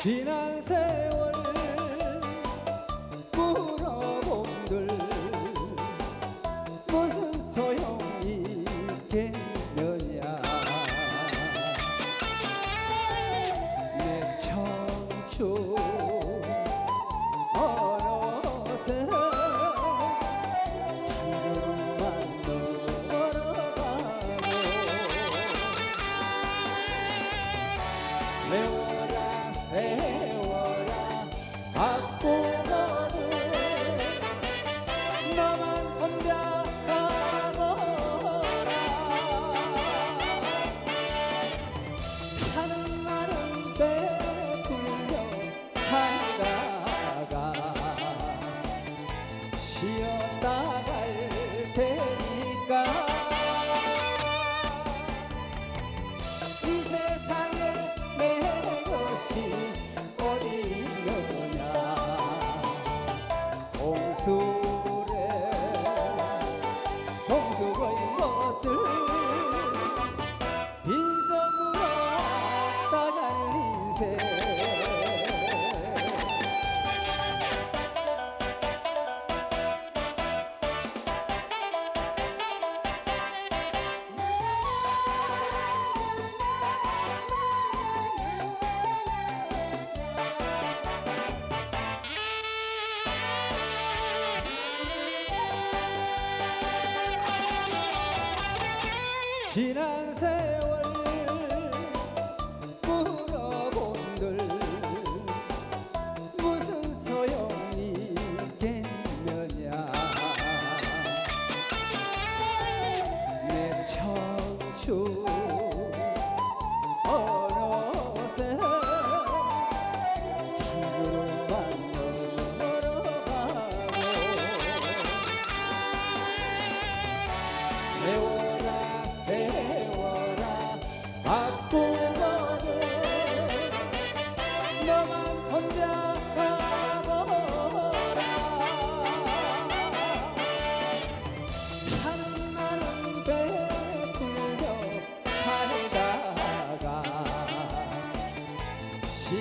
지난 세월. 나갈 테니까. 이 세상에 내 것이 어디 있느냐? 홍수 지난 세월 물어본들 무슨 소용이 있겠느냐? 내 청춘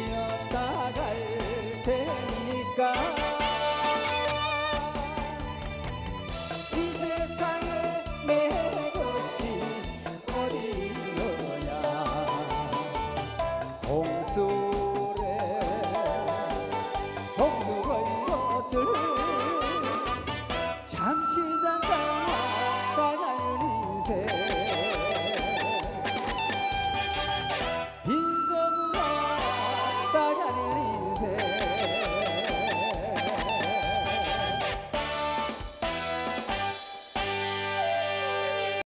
이었다 갈 테니까. 이 세상에 내 것이 어디로냐